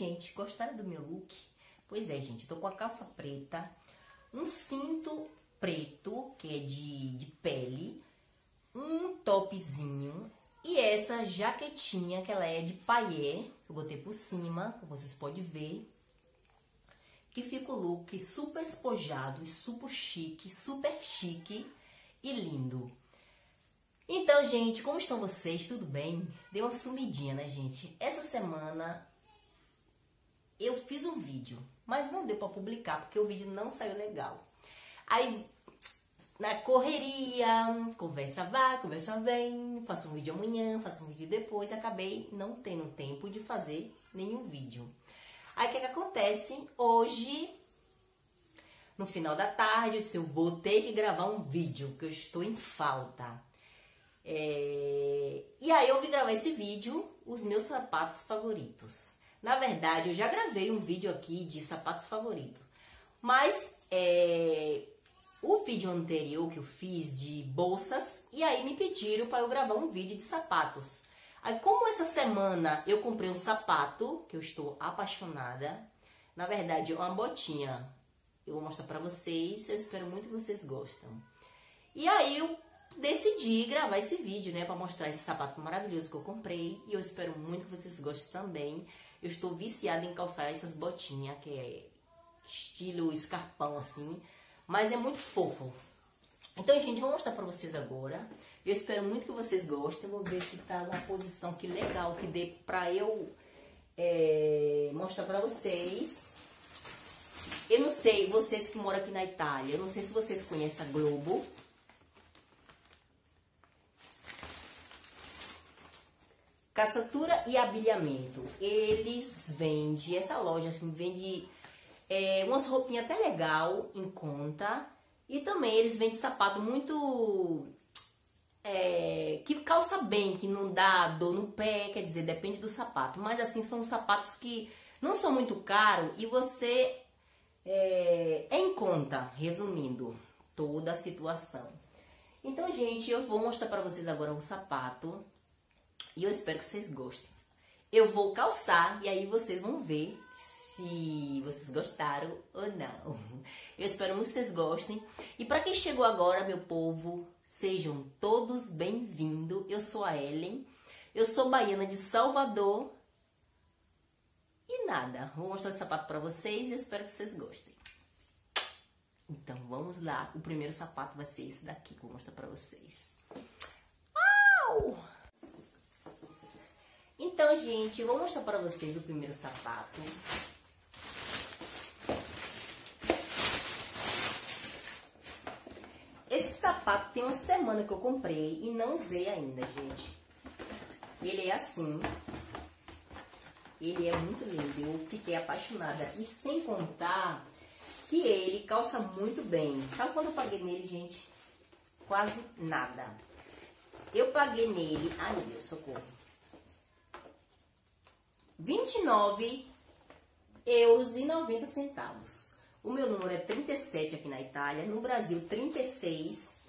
gente, gostaram do meu look? Pois é, gente, tô com a calça preta, um cinto preto, que é de, de pele, um topzinho e essa jaquetinha, que ela é de paiê, que eu botei por cima, como vocês podem ver, que fica o look super espojado super chique, super chique e lindo. Então, gente, como estão vocês? Tudo bem? Deu uma sumidinha, né, gente? Essa semana eu fiz um vídeo, mas não deu para publicar porque o vídeo não saiu legal. Aí, na correria, conversa vai, conversa vem, faço um vídeo amanhã, faço um vídeo depois, acabei não tendo tempo de fazer nenhum vídeo. Aí o que, que acontece? Hoje, no final da tarde, eu disse, eu vou ter que gravar um vídeo, que eu estou em falta. É... E aí eu vim gravar esse vídeo, os meus sapatos favoritos. Na verdade, eu já gravei um vídeo aqui de sapatos favoritos. Mas é... o vídeo anterior que eu fiz de bolsas, e aí me pediram para eu gravar um vídeo de sapatos. Aí, como essa semana eu comprei um sapato, que eu estou apaixonada, na verdade é uma botinha. Eu vou mostrar pra vocês, eu espero muito que vocês gostem. E aí eu decidi gravar esse vídeo, né, para mostrar esse sapato maravilhoso que eu comprei. E eu espero muito que vocês gostem também. Eu estou viciada em calçar essas botinhas, que é estilo escarpão assim, mas é muito fofo. Então, gente, vou mostrar para vocês agora. Eu espero muito que vocês gostem. Vou ver se tá numa posição que legal, que dê pra eu é, mostrar pra vocês. Eu não sei, vocês que moram aqui na Itália, eu não sei se vocês conhecem a Globo. Caçatura e Abilhamento. Eles vendem, essa loja assim, vende é, umas roupinhas até legal, em conta. E também eles vendem sapato muito é, que calça bem, que não dá dor no pé, quer dizer, depende do sapato. Mas assim, são sapatos que não são muito caros e você é, é em conta, resumindo toda a situação. Então, gente, eu vou mostrar para vocês agora o sapato e eu espero que vocês gostem. Eu vou calçar e aí vocês vão ver se vocês gostaram ou não. Eu espero muito que vocês gostem. E para quem chegou agora, meu povo, Sejam todos bem-vindos. Eu sou a Ellen. Eu sou baiana de Salvador. E nada, vou mostrar o sapato para vocês e espero que vocês gostem. Então vamos lá. O primeiro sapato vai ser esse daqui que eu vou mostrar para vocês. Au! Então, gente, eu vou mostrar para vocês o primeiro sapato. sapato tem uma semana que eu comprei e não usei ainda, gente. Ele é assim. Ele é muito lindo. Eu fiquei apaixonada. E sem contar que ele calça muito bem. Sabe quando eu paguei nele, gente? Quase nada. Eu paguei nele... Ai, meu Deus, socorro. 29 euros e 90 centavos. O meu número é 37 aqui na Itália, no Brasil 36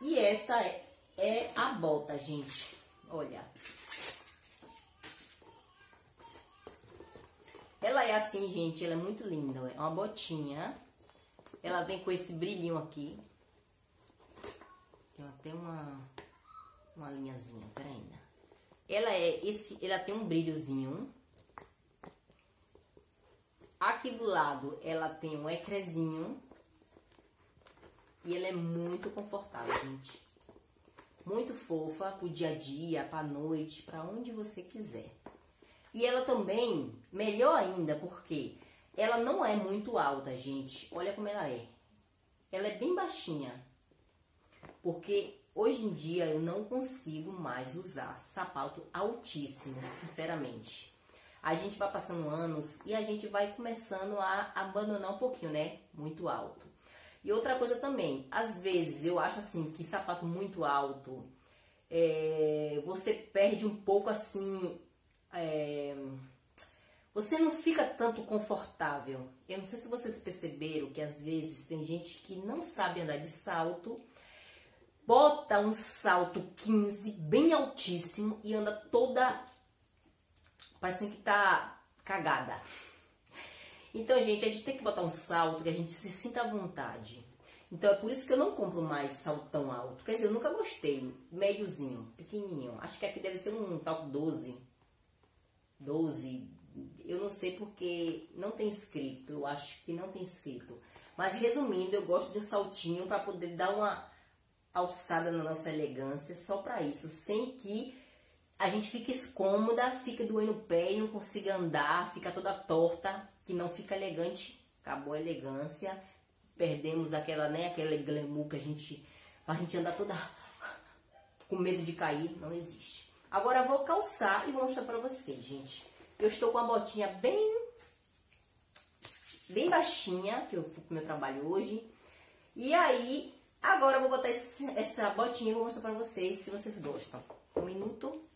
e essa é, é a bota, gente. Olha. Ela é assim, gente, ela é muito linda. É uma botinha. Ela vem com esse brilhinho aqui. Tem até uma, uma linhazinha, pera ainda. Ela é esse, ela tem um brilhozinho. Aqui do lado, ela tem um ecrezinho. E ela é muito confortável, gente. Muito fofa pro dia a dia, pra noite, pra onde você quiser. E ela também, melhor ainda, porque ela não é muito alta, gente. Olha como ela é. Ela é bem baixinha. Porque hoje em dia eu não consigo mais usar sapato altíssimo, sinceramente. A gente vai passando anos e a gente vai começando a abandonar um pouquinho, né? Muito alto. E outra coisa também, às vezes eu acho assim que sapato muito alto, é, você perde um pouco assim. É, você não fica tanto confortável. Eu não sei se vocês perceberam que às vezes tem gente que não sabe andar de salto, bota um salto 15 bem altíssimo e anda toda parecendo que tá cagada. Então, gente, a gente tem que botar um salto que a gente se sinta à vontade. Então é por isso que eu não compro mais salto tão alto. Quer dizer, eu nunca gostei. Médiozinho, pequenininho. Acho que aqui deve ser um tal 12. 12. Eu não sei porque não tem escrito. Eu acho que não tem escrito. Mas resumindo, eu gosto de um saltinho para poder dar uma alçada na nossa elegância só para isso, sem que a gente fique escômoda, fica doendo o pé e não consiga andar, fica toda torta, que não fica elegante. Acabou a elegância perdemos aquela, né, aquele glamour que a gente, a gente anda toda com medo de cair, não existe. Agora vou calçar e vou mostrar pra vocês, gente. Eu estou com a botinha bem, bem baixinha, que eu fui pro meu trabalho hoje. E aí, agora eu vou botar esse, essa botinha e vou mostrar pra vocês se vocês gostam. Um minuto.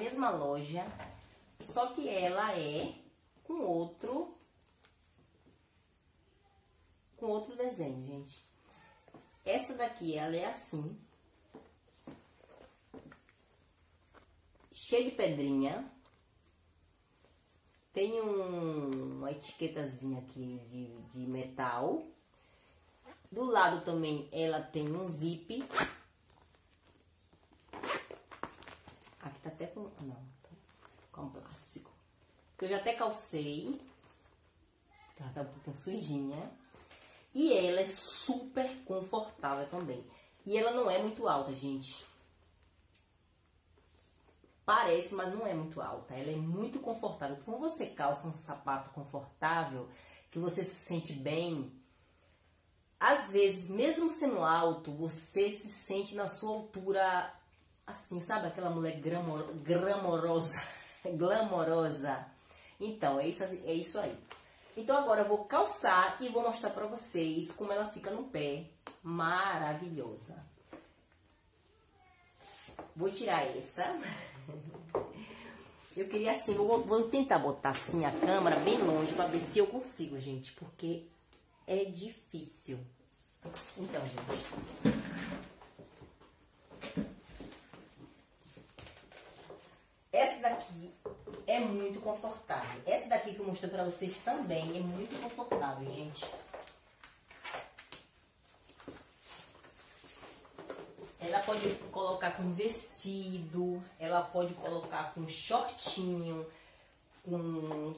Mesma loja, só que ela é com outro com outro desenho, gente. Essa daqui, ela é assim. Cheia de pedrinha. Tem um, uma etiquetazinha aqui de, de metal. Do lado também ela tem um zip. Aqui tá até com... Não, tá com plástico. Eu já até calcei. Tá, tá um pouquinho sujinha. E ela é super confortável também. E ela não é muito alta, gente. Parece, mas não é muito alta. Ela é muito confortável. Quando você calça um sapato confortável, que você se sente bem, às vezes, mesmo sendo alto, você se sente na sua altura assim, sabe? Aquela mulher gramor, glamorosa, glamorosa. Então, é isso, é isso aí. Então, agora eu vou calçar e vou mostrar pra vocês como ela fica no pé. Maravilhosa. Vou tirar essa. Eu queria assim, vou, vou tentar botar assim a câmera bem longe pra ver se eu consigo, gente. Porque é difícil. Então, gente... Essa daqui é muito confortável. Essa daqui que eu mostrei pra vocês também é muito confortável, gente. Ela pode colocar com vestido, ela pode colocar com shortinho, com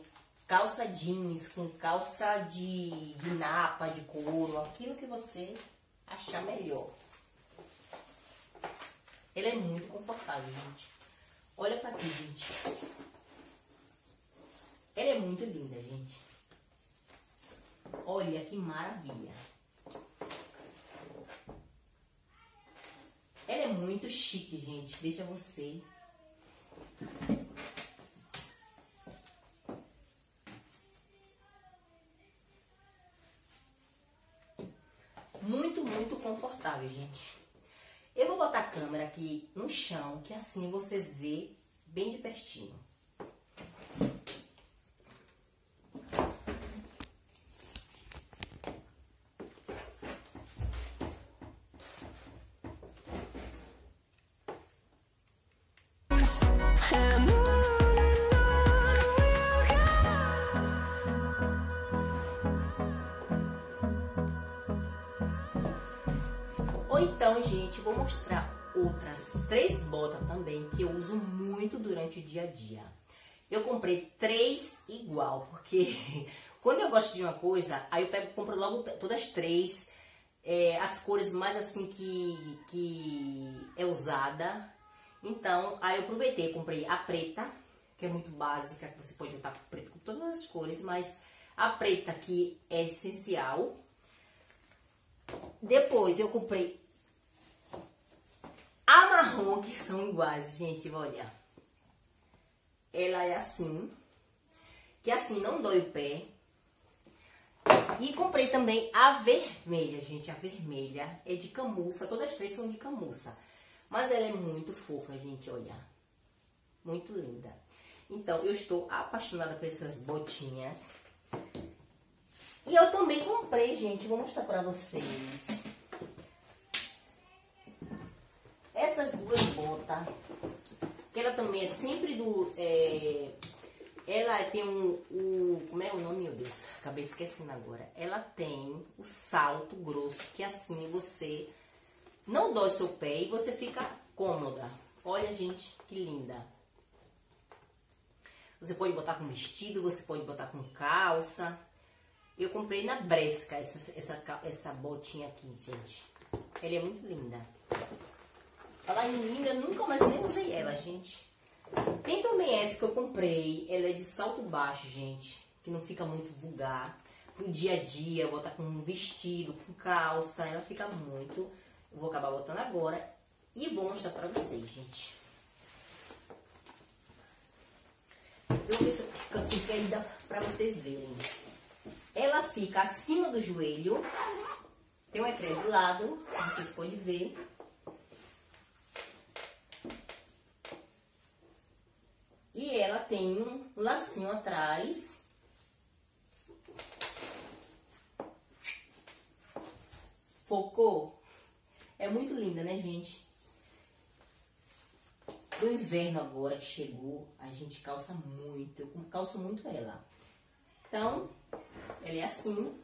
calça jeans, com calça de, de napa, de couro, aquilo que você achar melhor. Ela é muito confortável, gente. Olha pra aqui, gente. Ela é muito linda, gente. Olha que maravilha. Ela é muito chique, gente. Deixa você. Muito, muito confortável, gente. Eu vou botar a câmera aqui no chão, que assim vocês vê bem de pertinho. Então, gente, vou mostrar outras três botas também que eu uso muito durante o dia a dia. Eu comprei três igual, porque quando eu gosto de uma coisa, aí eu pego compro logo todas três, é, as cores mais assim que, que é usada. Então, aí eu aproveitei, comprei a preta, que é muito básica, que você pode botar preto com todas as cores, mas a preta que é essencial. Depois eu comprei que são iguais, gente, olha. Ela é assim, que assim não dói o pé. E comprei também a vermelha, gente, a vermelha é de camuça, todas as três são de camuça. Mas ela é muito fofa, gente, olha. Muito linda. Então, eu estou apaixonada por essas botinhas. E eu também comprei, gente, vou mostrar pra vocês. Essas duas botas, que ela também é sempre do... É, ela tem um. Como é o nome, meu Deus? Acabei esquecendo agora. Ela tem o salto grosso, que assim você não dói seu pé e você fica cômoda. Olha, gente, que linda. Você pode botar com vestido, você pode botar com calça. Eu comprei na Bresca essa, essa, essa botinha aqui, gente. Ela é muito linda. Linda, nunca mais nem usei ela, gente. Tem também essa que eu comprei. Ela é de salto baixo, gente. Que não fica muito vulgar. Pro dia a dia, botar com um vestido, com calça. Ela fica muito. Vou acabar botando agora. E vou mostrar pra vocês, gente. Eu vou ver se eu fico assim ainda pra vocês verem. Ela fica acima do joelho. Tem um ecrã do lado, vocês podem ver. E ela tem um lacinho atrás. Focou? É muito linda, né, gente? Do inverno agora que chegou, a gente calça muito. Eu calço muito ela. Então, ela é assim.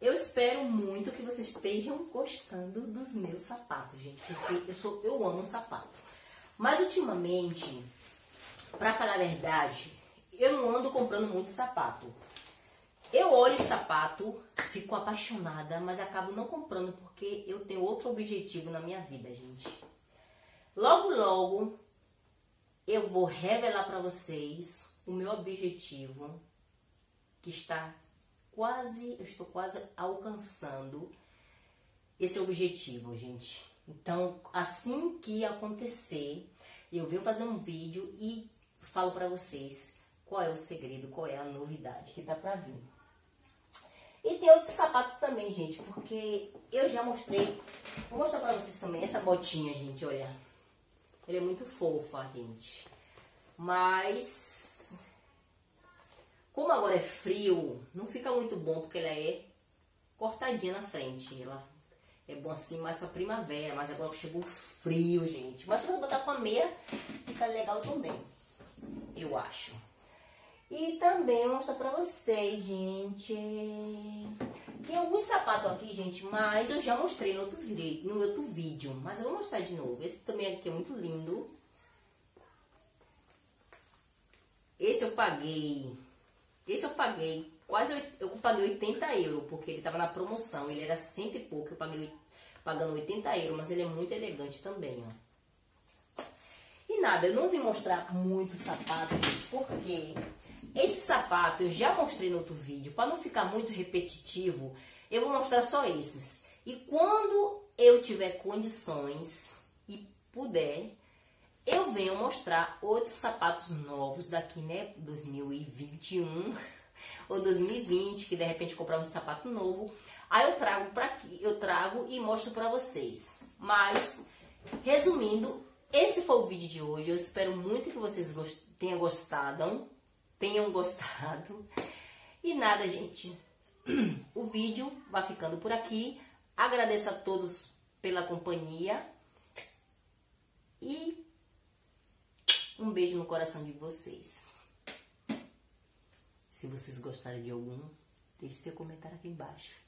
Eu espero muito que vocês estejam gostando dos meus sapatos, gente. Porque eu, sou, eu amo sapato. Mas ultimamente, pra falar a verdade, eu não ando comprando muito sapato. Eu olho sapato, fico apaixonada, mas acabo não comprando porque eu tenho outro objetivo na minha vida, gente. Logo, logo, eu vou revelar para vocês o meu objetivo que está quase, eu estou quase alcançando esse objetivo, gente. Então, assim que acontecer, eu venho fazer um vídeo e falo para vocês qual é o segredo, qual é a novidade que tá para vir. E tem outro sapato também, gente, porque eu já mostrei, vou mostrar para vocês também essa botinha, gente, olha. Ele é muito fofa, gente. Mas como agora é frio, não fica muito bom porque ela é cortadinha na frente. Ela é bom assim mais pra primavera, mas agora chegou frio, gente. Mas se você botar com a meia, fica legal também. Eu acho. E também vou mostrar pra vocês, gente. Tem alguns sapatos aqui, gente, mas eu já mostrei no outro, vídeo, no outro vídeo. Mas eu vou mostrar de novo. Esse também aqui é muito lindo. Esse eu paguei esse eu paguei quase, eu paguei 80 euros, porque ele tava na promoção, ele era cento e pouco, eu paguei pagando 80 euros, mas ele é muito elegante também, ó. Nada, eu não vim mostrar muito sapato, gente, porque esse sapato eu já mostrei no outro vídeo, para não ficar muito repetitivo, eu vou mostrar só esses. E quando eu tiver condições e puder, eu venho mostrar outros sapatos novos daqui, né, 2021 ou 2020, que de repente comprar um sapato novo. Aí eu trago para aqui, eu trago e mostro para vocês. Mas resumindo, esse foi o vídeo de hoje. Eu espero muito que vocês tenham gostado, tenham gostado. E nada, gente. O vídeo vai ficando por aqui. Agradeço a todos pela companhia. E um beijo no coração de vocês. Se vocês gostarem de algum, deixe seu comentário aqui embaixo.